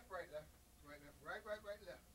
Left, right, left, right, left, right, right, right, left.